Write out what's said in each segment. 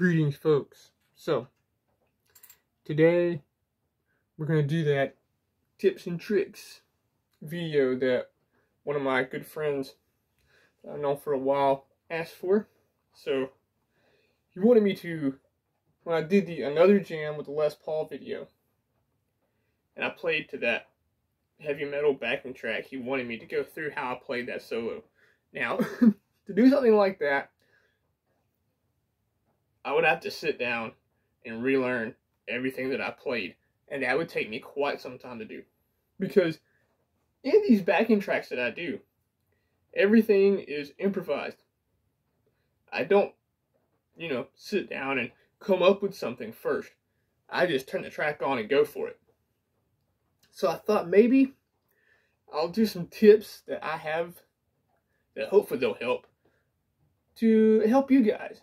Greetings, folks. So, today we're going to do that tips and tricks video that one of my good friends I've known for a while asked for. So, he wanted me to, when I did the Another Jam with the Les Paul video, and I played to that heavy metal backing track, he wanted me to go through how I played that solo. Now, to do something like that, I would have to sit down and relearn everything that I played, and that would take me quite some time to do. Because in these backing tracks that I do, everything is improvised. I don't, you know, sit down and come up with something first. I just turn the track on and go for it. So I thought maybe I'll do some tips that I have that hopefully they'll help to help you guys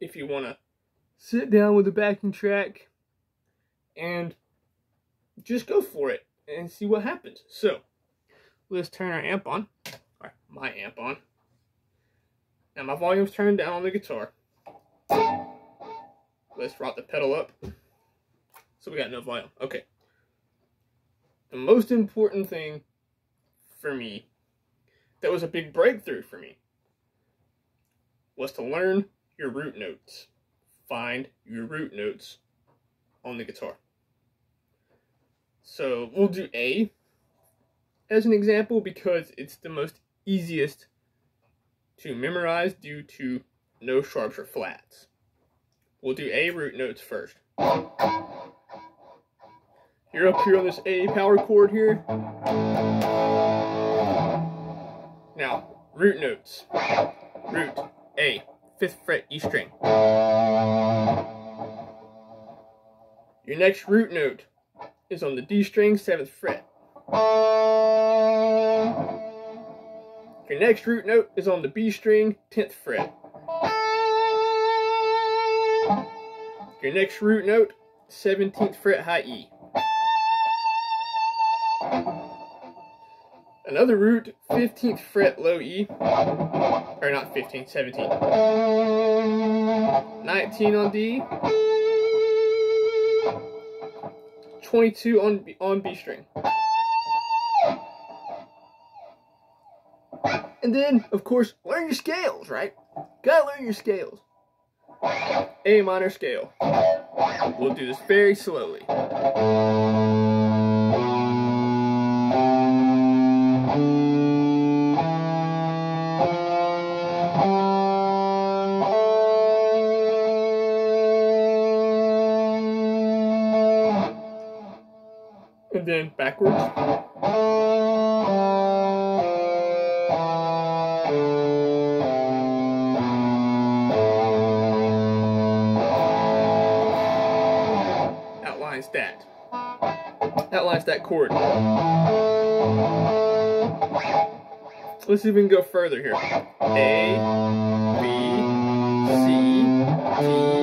if you want to sit down with a backing track and just go for it and see what happens. So, let's turn our amp on, or my amp on. Now my volume's turned down on the guitar. Let's rock the pedal up. So we got no volume. Okay. The most important thing for me, that was a big breakthrough for me, was to learn your root notes. Find your root notes on the guitar. So we'll do A as an example because it's the most easiest to memorize due to no sharps or flats. We'll do A root notes first. You're up here on this A power chord here. Now, root notes. Root, A. 5th fret E string. Your next root note is on the D string, 7th fret. Your next root note is on the B string, 10th fret. Your next root note, 17th fret high E. Another root, 15th fret low E, or not 15, 17. 19 on D, 22 on on B string. And then, of course, learn your scales, right? Gotta learn your scales. A minor scale. We'll do this very slowly. Backwards. Outlines that. Outlines that chord. Let's even go further here. A, B, C, D,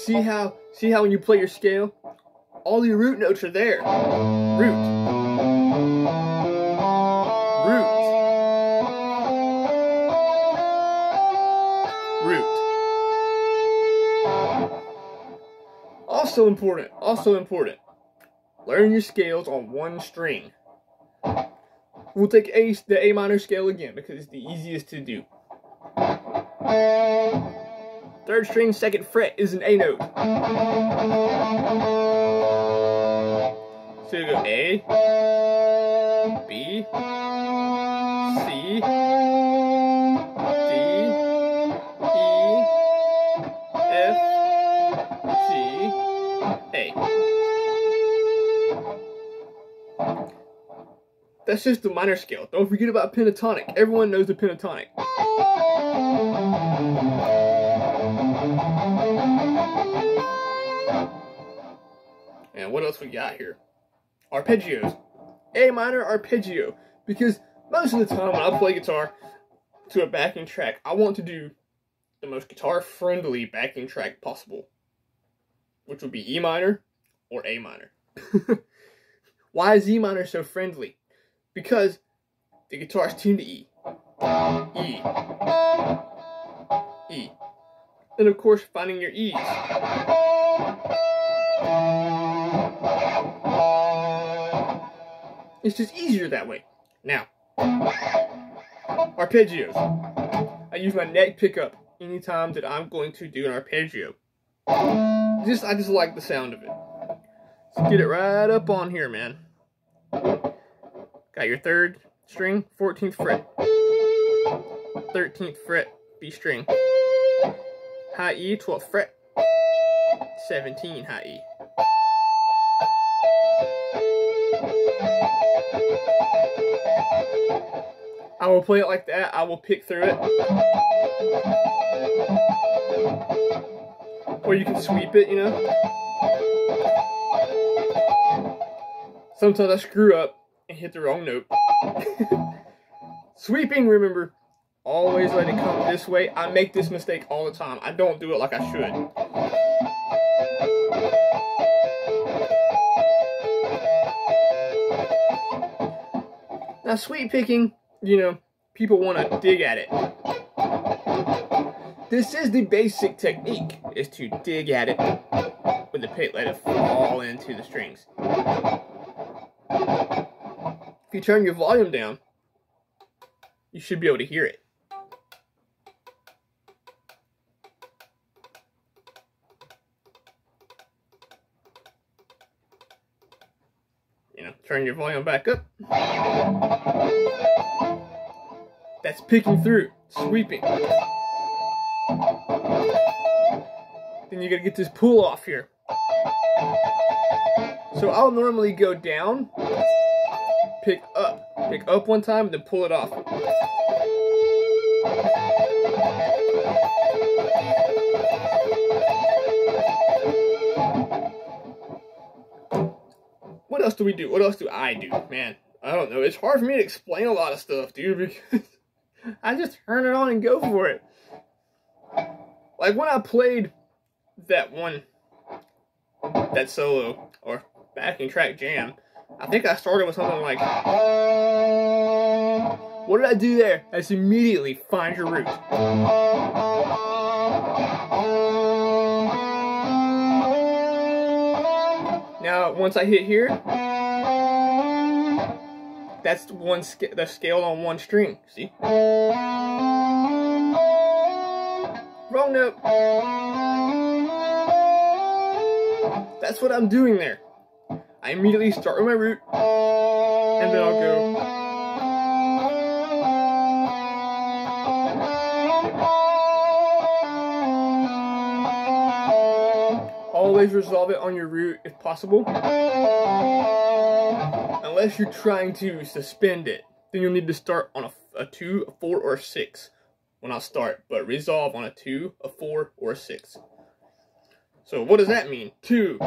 see how see how when you play your scale, all your root notes are there. Root. Root. Root. Also important, also important. Learn your scales on one string. We'll take A, the A minor scale again because it's the easiest to do. Third string, second fret is an A note. So you go A, B, C, D, E, F, G, A. That's just the minor scale. Don't forget about pentatonic. Everyone knows the pentatonic. Else we got here? Arpeggios. A minor arpeggio. Because most of the time when I play guitar, to a backing track, I want to do the most guitar friendly backing track possible, which would be E minor or A minor. Why is E minor so friendly? Because the guitar is tuned to E. E. E. And of course, finding your E's. It's just easier that way. Now, arpeggios. I use my neck pickup anytime that I'm going to do an arpeggio. Just I just like the sound of it. So get it right up on here, man. Got your third string, 14th fret. 13th fret, B string. High E, 12th fret. 17 high E. I will play it like that. I will pick through it. Or you can sweep it, you know. Sometimes I screw up and hit the wrong note. Sweeping, remember, always let it come this way. I make this mistake all the time. I don't do it like I should. Now, sweep picking, you know, people want to dig at it. This is the basic technique, is to dig at it with the pick, let it fall into the strings. If you turn your volume down, you should be able to hear it. You know, turn your volume back up. That's picking through, sweeping. Then you gotta get this pull off here. So I'll normally go down, pick up, pick up one time, and then pull it off. What else do we do? What else do I do? Man, I don't know. It's hard for me to explain a lot of stuff, dude, because I just turn it on and go for it. Like when I played that one, that solo, or backing track jam, I think I started with something like, what did I do there? That's immediately find your root. Now, once I hit here, that's one scale on one string. See? Wrong note. That's what I'm doing there. I immediately start with my root, and then I'll go. Always resolve it on your root if possible. Unless you're trying to suspend it, then you'll need to start on a, a 2, a 4, or a 6 when I start, but resolve on a 2, a 4, or a 6. So what does that mean? 2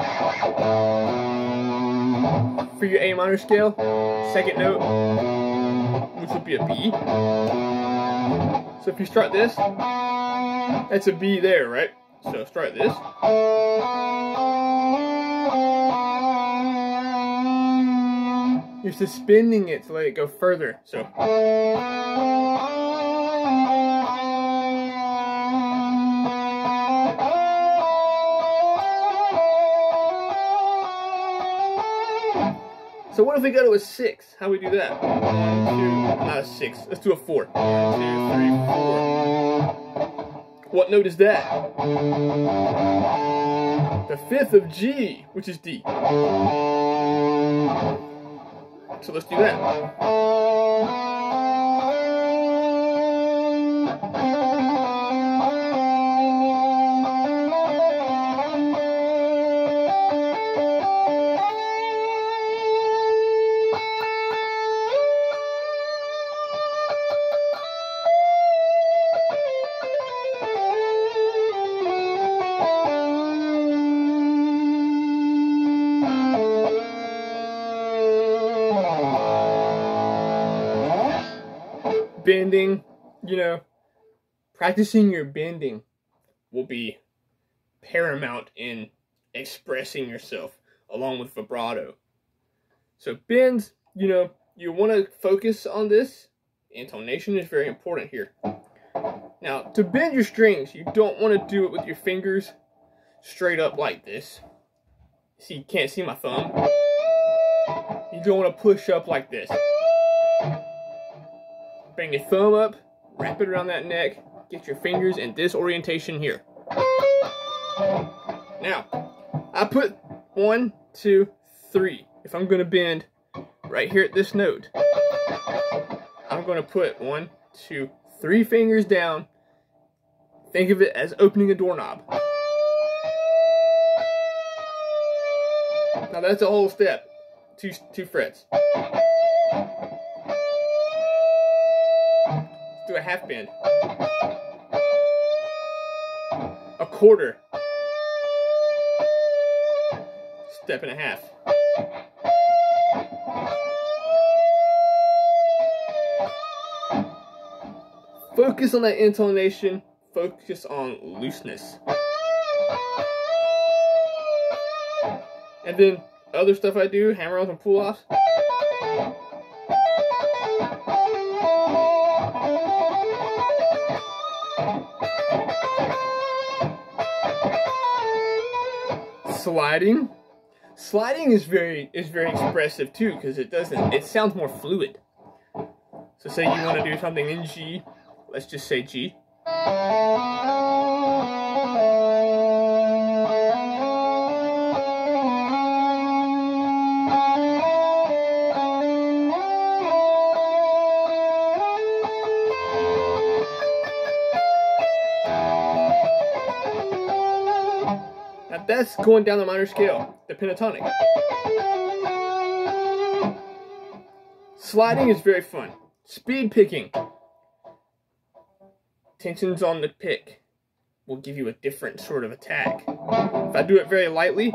for your A minor scale, second note, which would be a B. So if you start this, that's a B there, right? So start this. You're suspending it to let it go further. So. So what if we go to a six? How do we do that? One, two, not a six. Let's do a four. One, two, three, four. What note is that? The fifth of G, which is D. So let's do that. Uh, practicing your bending will be paramount in expressing yourself along with vibrato. So bends, you know, you want to focus on this. Intonation is very important here. Now, to bend your strings, you don't want to do it with your fingers straight up like this. See, you can't see my thumb. You don't want to push up like this. Bring your thumb up, wrap it around that neck, get your fingers in this orientation here. Now, I put one, two, three. If I'm to bend right here at this note, I'm to put one, two, three fingers down. Think of it as opening a doorknob. Now that's a whole step. Two, two frets. Do a half bend. A quarter. Step and a half. Focus on that intonation. Focus on looseness. And then other stuff I do, hammer-ons and pull-offs. Sliding. Sliding is very is very expressive too because it doesn't it sounds more fluid. So say you want to do something in G, let's just say G. that's going down the minor scale, the pentatonic. Sliding is very fun. Speed picking. Tensions on the pick will give you a different sort of attack. If I do it very lightly,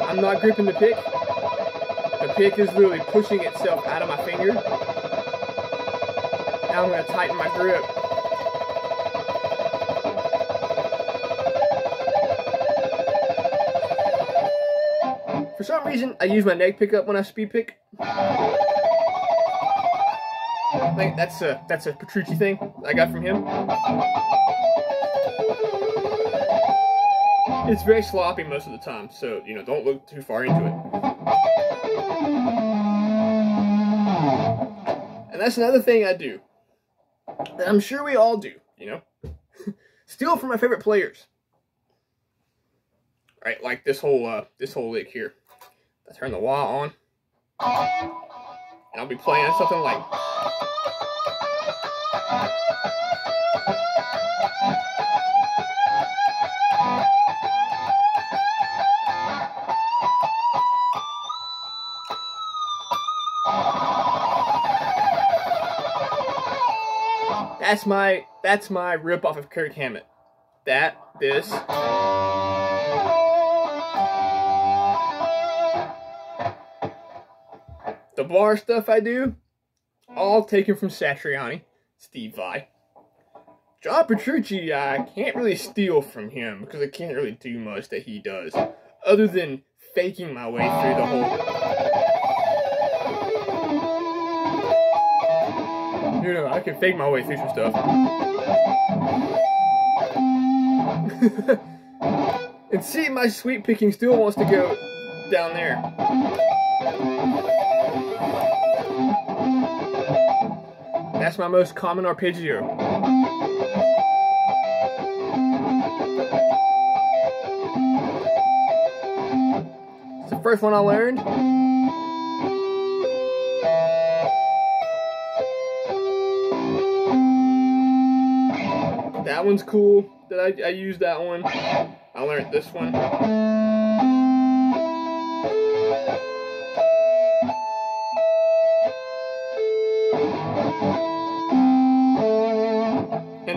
I'm not gripping the pick. The pick is literally pushing itself out of my finger. Now I'm going to tighten my grip some reason, I use my neck pickup when I speed pick. That's a that's a Petrucci thing I got from him. It's very sloppy most of the time, so you know don't look too far into it. And that's another thing I do that I'm sure we all do. You know, steal from my favorite players. Right, like this whole uh, this whole lick here. I turn the wah on. And I'll be playing something like That's my that's my rip off of Kirk Hammett. That, this. The bar stuff I do, all mm. taken from Satriani, Steve Vai. John Petrucci, I can't really steal from him because I can't really do much that he does, other than faking my way through the whole. You know, I can fake my way through some stuff. and see, my sweep picking still wants to go down there. That's my most common arpeggio. It's the first one I learned. That one's cool. That I, I use that one. I learned this one.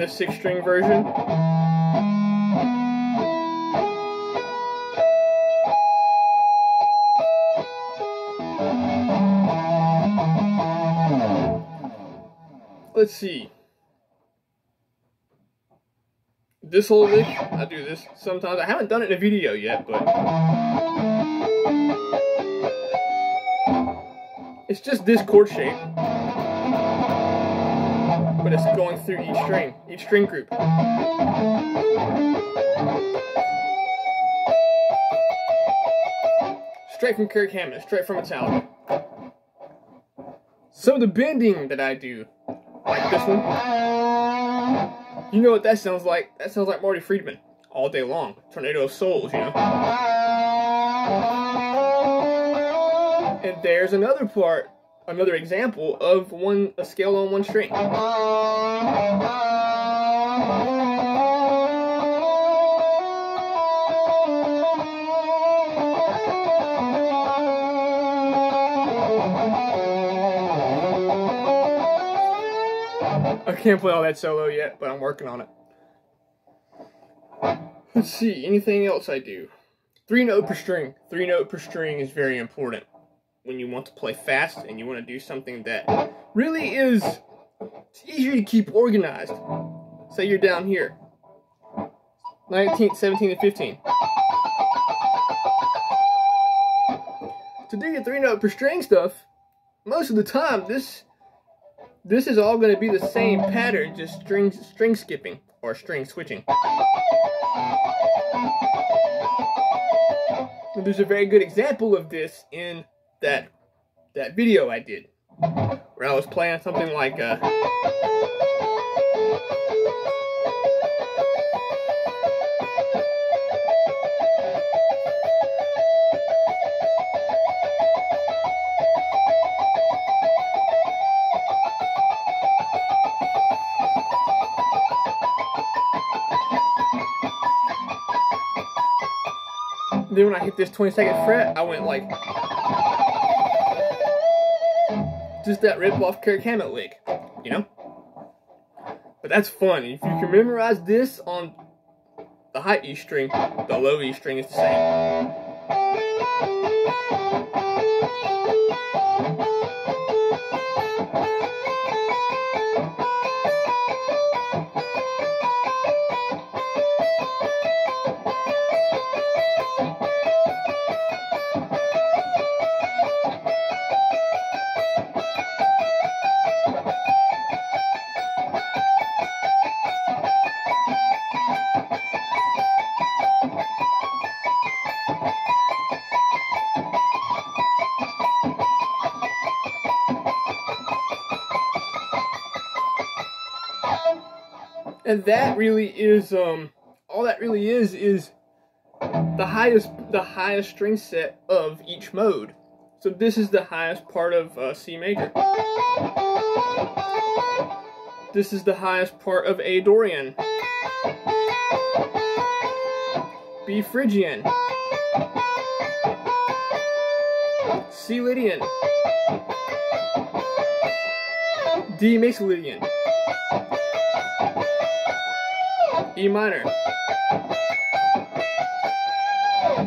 A six string version. let's see. This whole lick, I do this sometimes. I haven't done it in a video yet, but it's just this chord shape. But it's going through each string, each string group. Straight from Kirk Hammett, straight from Metallica. Some of the bending that I do, like this one, you know what that sounds like? That sounds like Marty Friedman all day long. Tornado of Souls, you know? And there's another part, another example of one a scale on one string. Can't play all that solo yet, but I'm working on it. Let's see, anything else I do? Three note per string. Three note per string is very important when you want to play fast and you want to do something that really is it's easier to keep organized. Say you're down here. 19, 17, and 15. To do your three note per string stuff, most of the time this this is all going to be the same pattern, just string, string skipping or string switching. And there's a very good example of this in that that video I did, where I was playing something like uh, then when I hit this 22nd fret, I went like just that rip off Kirk Hammett lick, you know? But that's fun. If you can memorize this on the high E string, the low E string is the same. And that really is um all that really is is the highest the highest string set of each mode. So this is the highest part of uh, C major. This is the highest part of A Dorian. B Phrygian. C Lydian. D Mixolydian. E minor,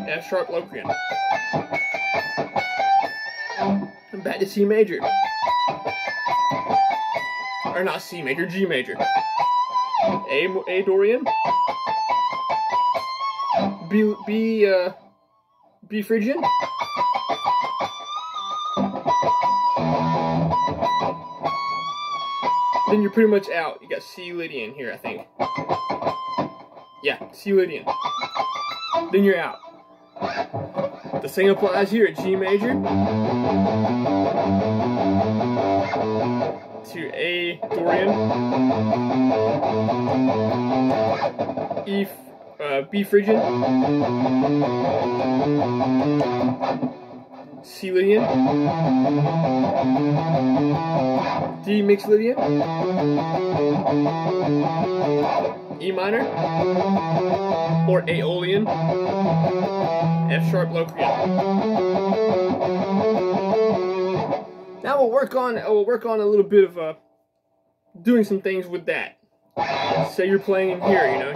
F sharp Locrian, and back to C major, or not C major, G major, A A Dorian, B B uh, B Phrygian. Then you're pretty much out. You got C Lydian here, I think. Yeah, C Lydian. Then you're out. The same applies here G major. To A Dorian, E uh, B Phrygian, C Lydian, D Mixolydian, E minor, or Aeolian, F sharp Locrian. Now we'll work on we'll work on a little bit of uh, doing some things with that. Say you're playing in here, you know.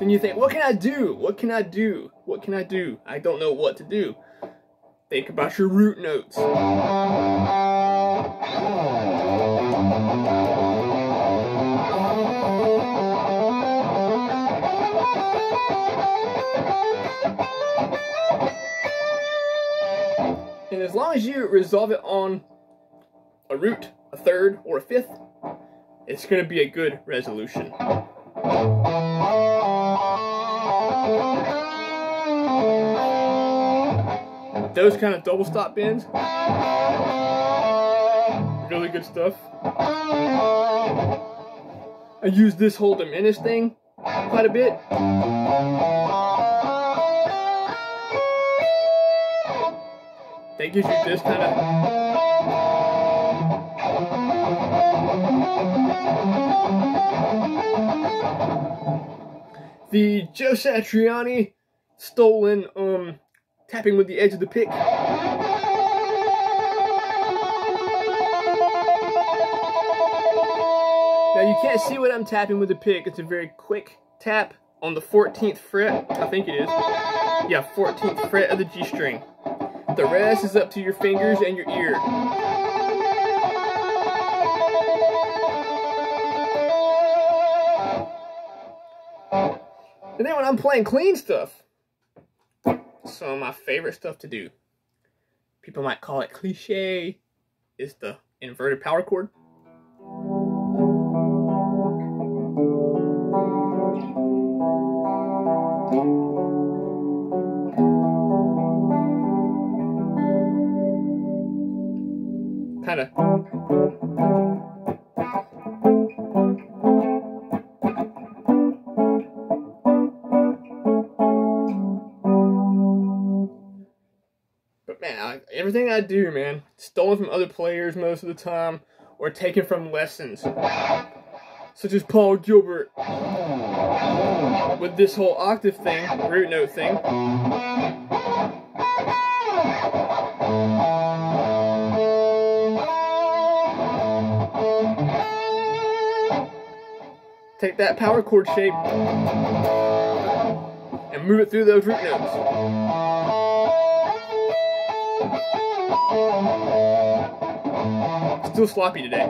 Then you think, what can I do? What can I do? What can I do? I don't know what to do. Think about your root notes. And as long as you resolve it on a root, a third, or a fifth, it's going to be a good resolution. Those kind of double stop bends, really good stuff. I use this whole diminished thing quite a bit. Gives you this kind of the Joe Satriani stolen um tapping with the edge of the pick. Now you can't see what I'm tapping with the pick. It's a very quick tap on the 14th fret. I think it is. Yeah, 14th fret of the G string. The rest is up to your fingers and your ear. And then when I'm playing clean stuff, some of my favorite stuff to do, people might call it cliche, is the inverted power chord. But man, I, everything I do, man, stolen from other players most of the time, or taken from lessons, such as Paul Gilbert with this whole octave thing, root note thing. Take that power chord shape and move it through those root notes. Still sloppy today.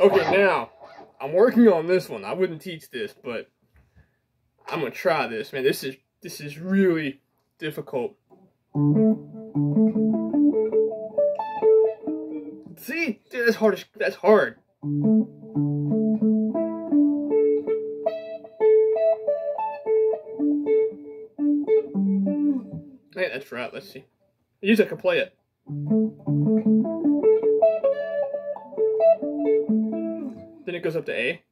Okay, now I'm working on this one. I wouldn't teach this, but I'm gonna try this, man. This is this is really difficult. See, dude, that's hard. That's hard. That's right. Let's see. I can play it. Then it goes up to A.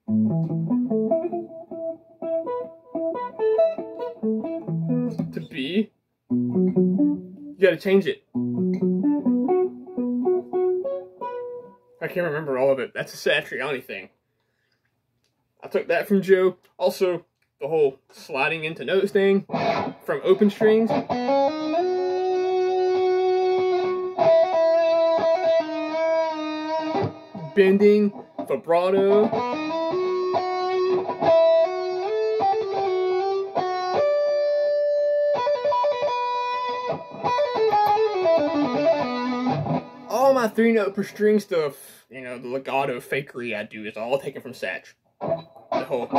To B. You gotta change it. I can't remember all of it. That's a Satriani thing. I took that from Joe. Also, the whole sliding into notes thing from open strings. Bending, vibrato. All my three note per string stuff, you know, the legato fakery I do is all taken from Satch. The whole.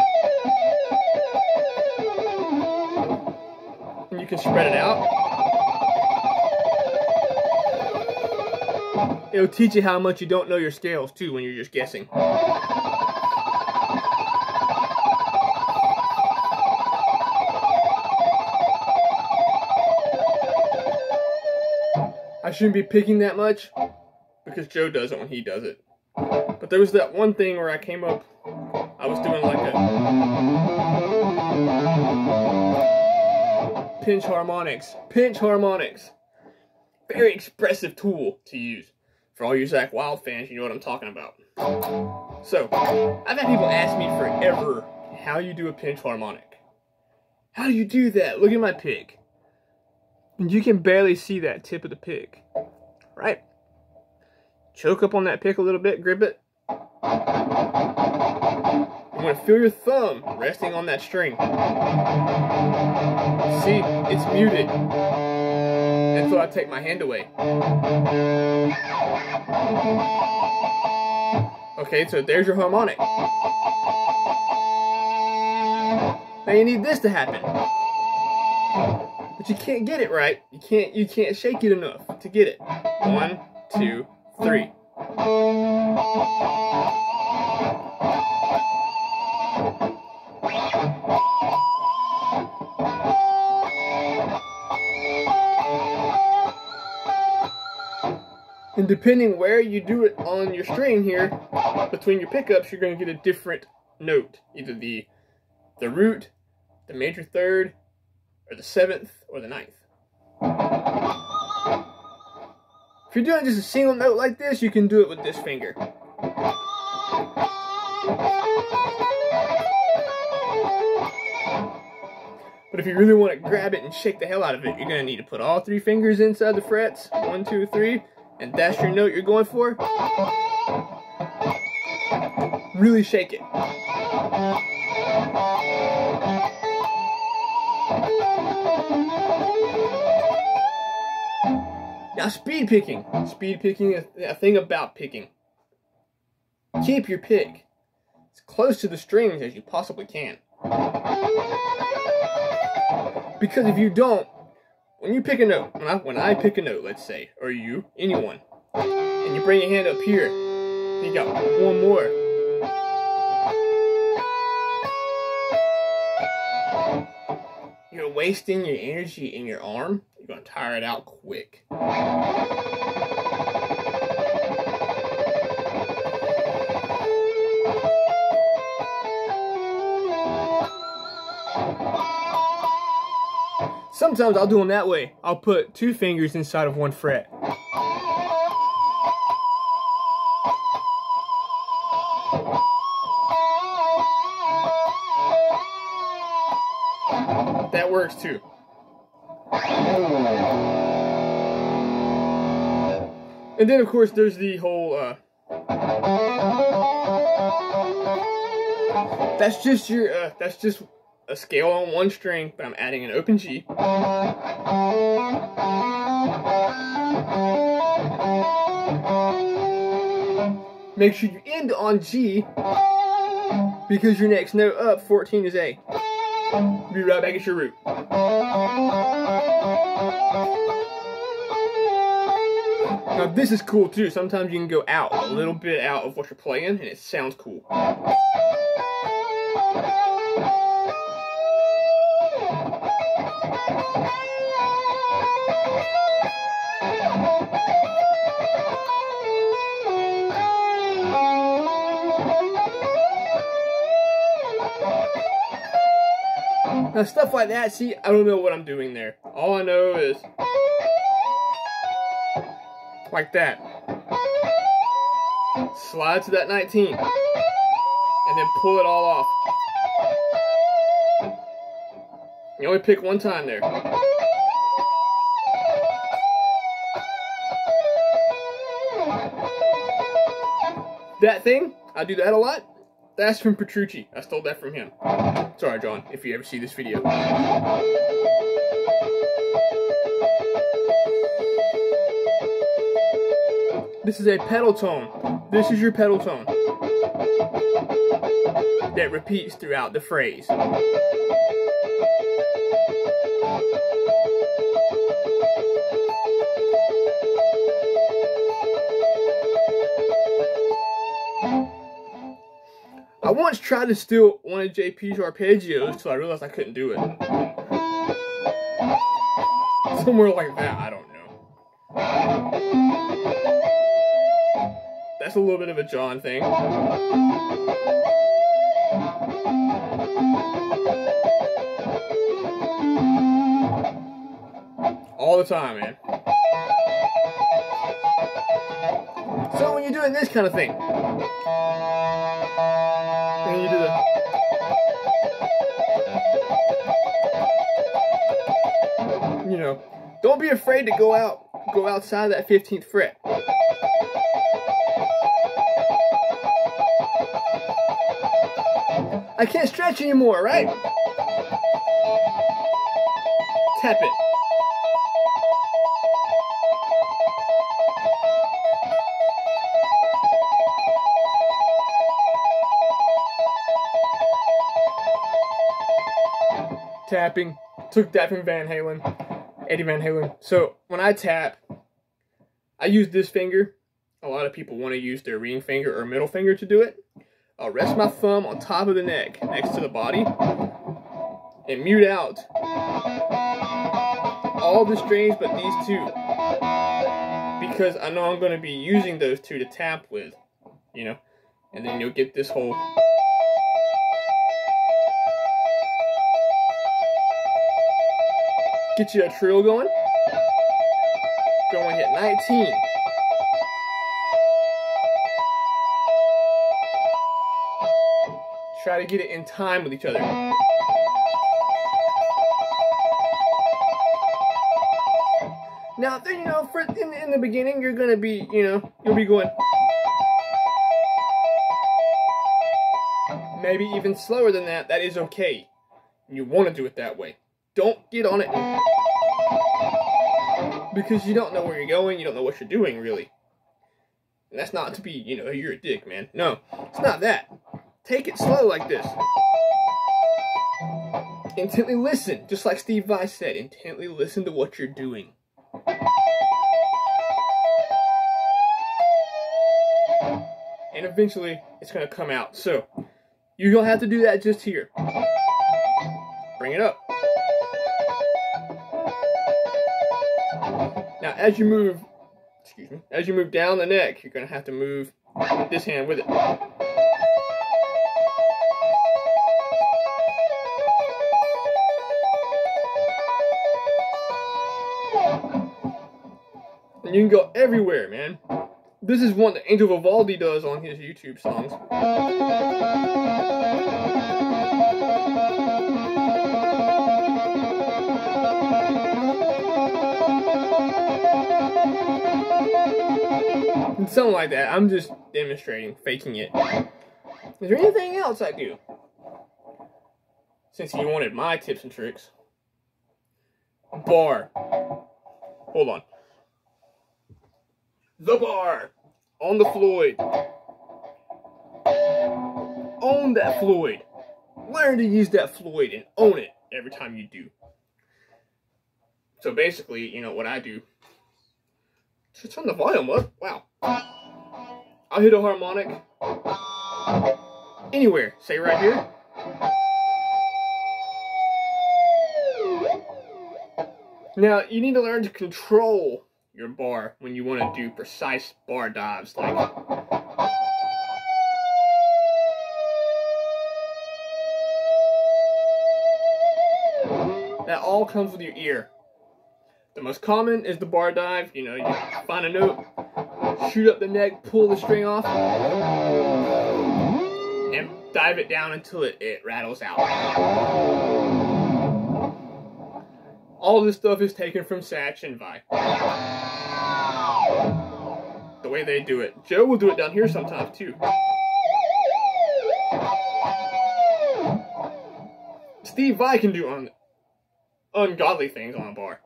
And you can spread it out. It'll teach you how much you don't know your scales too when you're just guessing. I shouldn't be picking that much because Joe does it when he does it. But there was that one thing where I came up, I was doing like a pinch harmonics. Pinch harmonics. Very expressive tool to use. For all you Zakk Wylde fans, you know what I'm talking about. So, I've had people ask me forever how you do a pinch harmonic. How do you do that? Look at my pick. And you can barely see that tip of the pick. Right? Choke up on that pick a little bit, grip it. You want to feel your thumb resting on that string. See, it's muted. until I take my hand away. Okay, so there's your harmonic. Now you need this to happen. But you can't get it right. You can't you can't shake it enough to get it. One, two, three. Depending where you do it on your string here, between your pickups, you're going to get a different note. Either the the root, the major third, or the seventh, or the ninth. If you're doing just a single note like this, you can do it with this finger. But if you really want to grab it and shake the hell out of it, you're going to need to put all three fingers inside the frets. One, two, three and that's your note you're going for, really shake it. Now speed picking. Speed picking, is a thing about picking. Keep your pick as close to the strings as you possibly can. Because if you don't, when you pick a note, when I, when I pick a note, let's say, or you, anyone, and you bring your hand up here, you got one more. You're wasting your energy in your arm, you're going to tire it out quick. Sometimes I'll do them that way. I'll put two fingers inside of one fret. That works too. And then of course there's the whole uh, that's just your uh, that's just a scale on one string, but I'm adding an open G. Make sure you end on G because your next note up, 14 is A. Be right back at your root. Now this is cool too. Sometimes you can go out, a little bit out of what you're playing, and it sounds cool. Now stuff like that, see, I don't know what I'm doing there. All I know is like that. Slide to that 19 and then pull it all off. You only pick one time there. That thing, I do that a lot. That's from Petrucci. I stole that from him. Sorry, John, if you ever see this video. This is a pedal tone. This is your pedal tone. That repeats throughout the phrase. Once tried to steal one of JP's arpeggios till I realized I couldn't do it. Somewhere like that, I don't know. That's a little bit of a John thing. All the time, man. So when you're doing this kind of thing, you know, don't be afraid to go out, go outside that 15th fret. I can't stretch anymore, right? Tap it. Tapping. Took that from Van Halen, Eddie Van Halen. So when I tap, I use this finger. A lot of people want to use their ring finger or middle finger to do it. I'll rest my thumb on top of the neck, next to the body, and mute out all the strings but these two. Because I know I'm going to be using those two to tap with, you know. And then you'll get this whole... Get you a trill going. Going hit 19. Try to get it in time with each other. Now, then, you know, for in, in the beginning, you're gonna be, you know, you'll be going maybe even slower than that. That is okay. You want to do it that way. Don't get on it because you don't know where you're going. You don't know what you're doing, really. And that's not to be, you know, you're a dick, man. No, it's not that. Take it slow like this. Intently listen, just like Steve Vai said. Intently listen to what you're doing. And eventually, it's going to come out. So, you're going to have to do that just here. Bring it up. Now, as you move, excuse me, as you move down the neck, you're going to have to move this hand with it. And you can go everywhere, man. This is one that Angel Vivaldi does on his YouTube songs. Something like that. I'm just demonstrating, faking it. Is there anything else I do? Since you wanted my tips and tricks. Bar. Hold on the bar on the Floyd. Own that Floyd. Learn to use that Floyd and own it every time you do. So basically, you know what I do. Just turn the volume up. Wow. I'll hit a harmonic anywhere. Say right here. Now, you need to learn to control your bar when you want to do precise bar dives like that all comes with your ear the most common is the bar dive you know you find a note shoot up the neck pull the string off and dive it down until it, it rattles out all this stuff is taken from Satch and Vai. the way they do it. Joe will do it down here sometimes too. Steve Vai can do un ungodly things on a bar.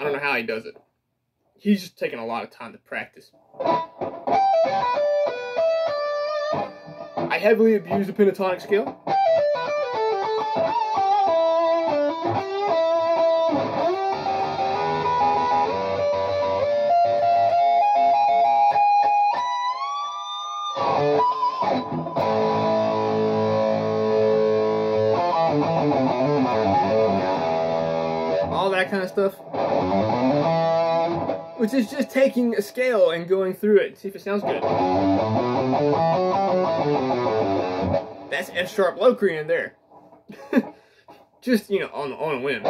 I don't know how he does it. He's just taking a lot of time to practice. I heavily abuse the pentatonic scale. All that kind of stuff. Which is just taking a scale and going through it, see if it sounds good. That's F sharp Locrian there. just, you know, on, on a whim.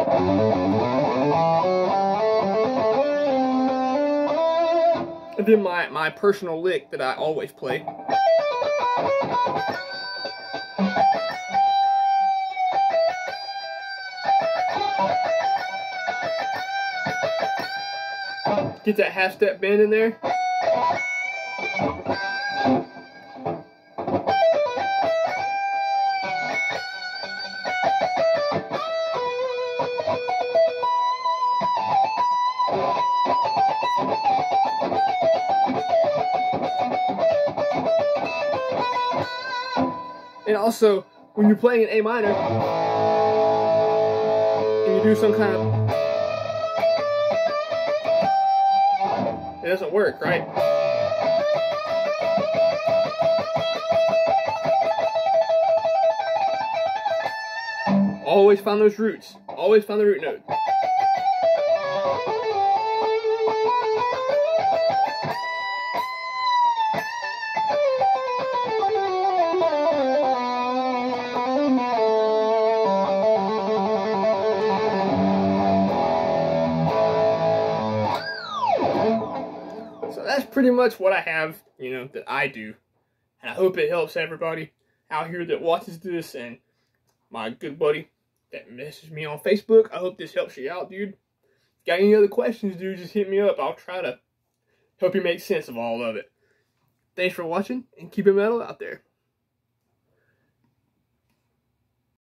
And then my, my personal lick that I always play. Get that half step bend in there. And also, when you're playing an A minor, you do some kind of... doesn't work, right? Always find those roots. Always find the root note. Pretty much what I have, you know, that I do. And I hope it helps everybody out here that watches this and my good buddy that messaged me on Facebook. I hope this helps you out, dude. Got any other questions, dude, just hit me up. I'll try to help you make sense of all of it. Thanks for watching and keep it metal out there.